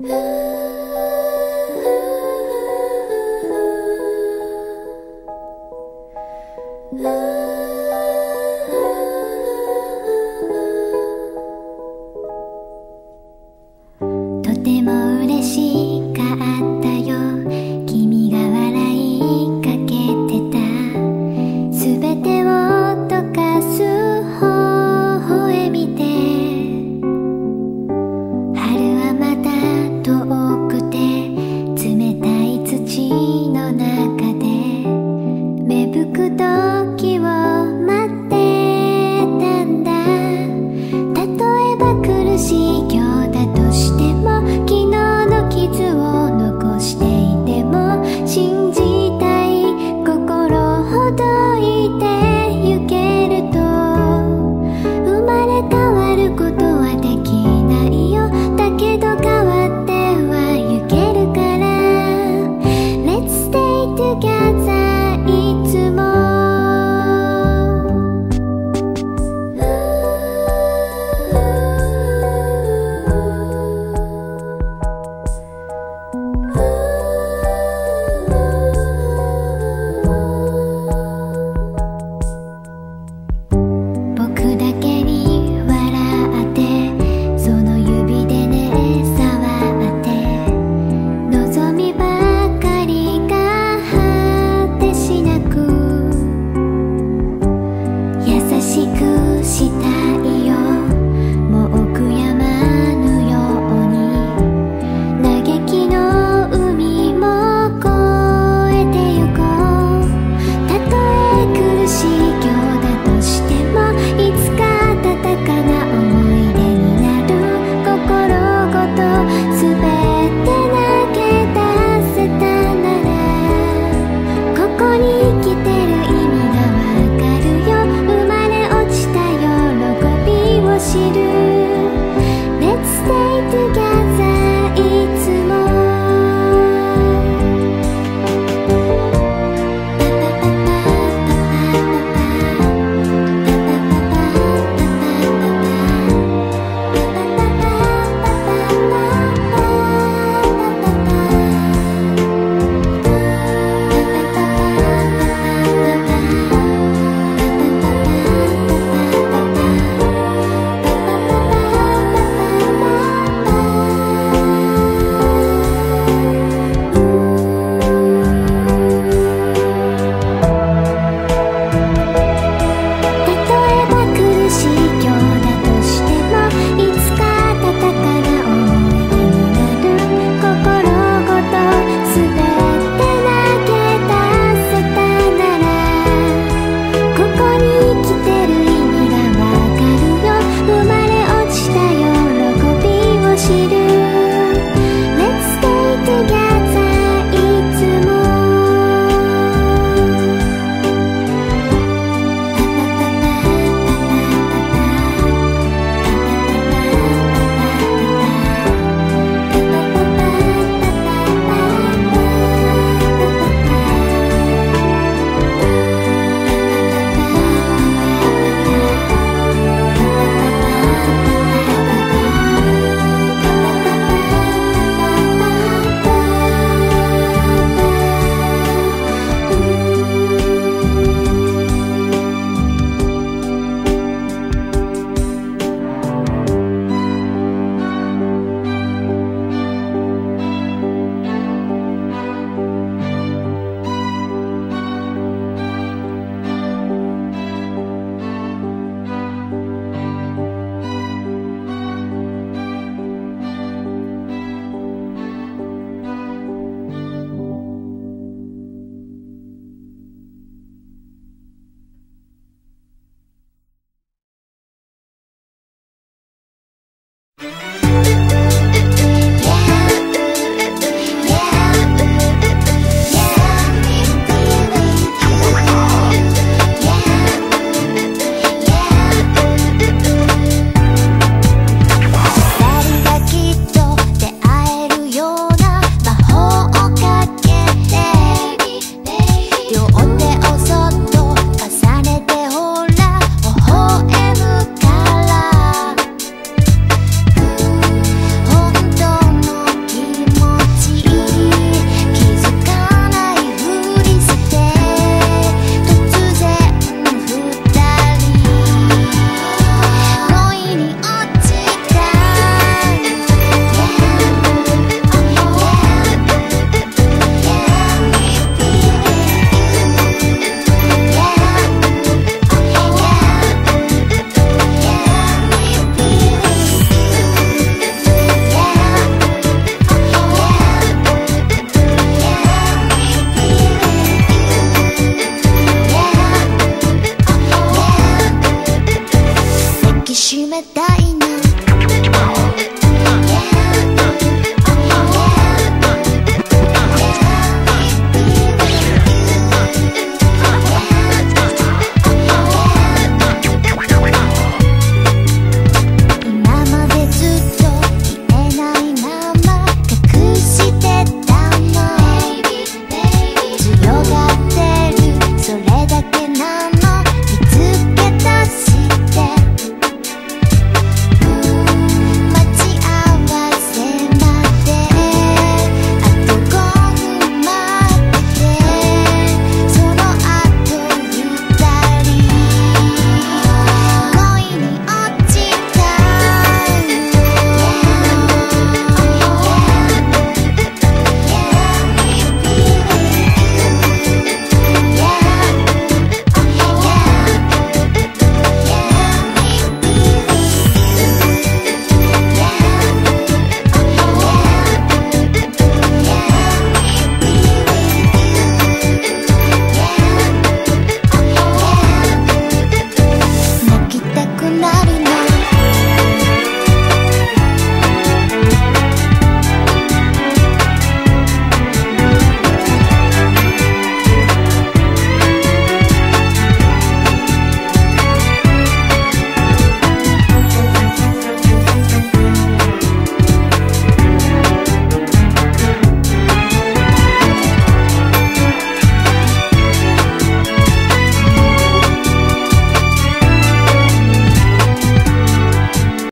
とても